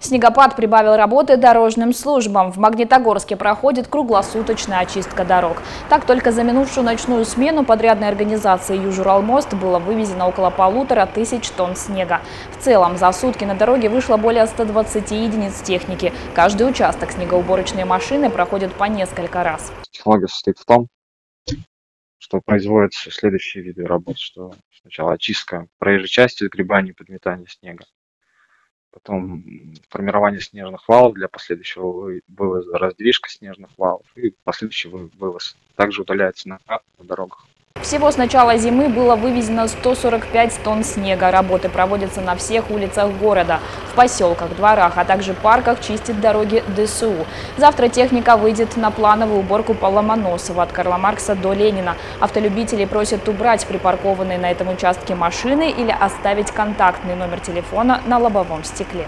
Снегопад прибавил работы дорожным службам. В Магнитогорске проходит круглосуточная очистка дорог. Так, только за минувшую ночную смену подрядной организации «Южуралмост» было вывезено около полутора тысяч тонн снега. В целом, за сутки на дороге вышло более 120 единиц техники. Каждый участок снегоуборочные машины проходят по несколько раз. Технология состоит в том, что производятся следующие виды работ, что сначала очистка проезжей части, сгребание подметание снега, потом формирование снежных валов для последующего вывоза, раздвижка снежных валов и последующий вывоз. Также удаляется на дорогах. Всего с начала зимы было вывезено 145 тонн снега. Работы проводятся на всех улицах города. В поселках, дворах, а также парках чистит дороги ДСУ. Завтра техника выйдет на плановую уборку по Ломоносову от Карла Маркса до Ленина. Автолюбители просят убрать припаркованные на этом участке машины или оставить контактный номер телефона на лобовом стекле.